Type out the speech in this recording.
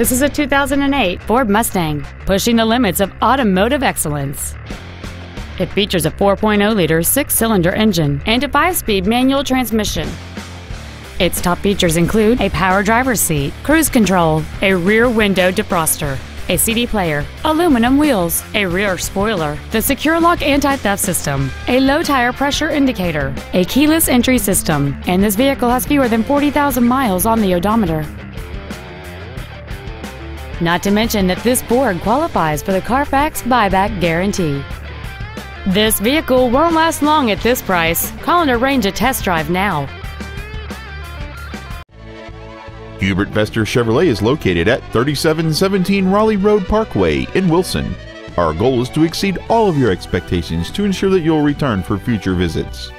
This is a 2008 Ford Mustang, pushing the limits of automotive excellence. It features a 4.0-liter six-cylinder engine and a five-speed manual transmission. Its top features include a power driver's seat, cruise control, a rear window defroster, a CD player, aluminum wheels, a rear spoiler, the SecuriLock anti-theft system, a low tire pressure indicator, a keyless entry system, and this vehicle has fewer than 40,000 miles on the odometer. Not to mention that this Ford qualifies for the Carfax buyback guarantee. This vehicle won't last long at this price. Call and arrange a test drive now. Hubert Vester Chevrolet is located at 3717 Raleigh Road Parkway in Wilson. Our goal is to exceed all of your expectations to ensure that you'll return for future visits.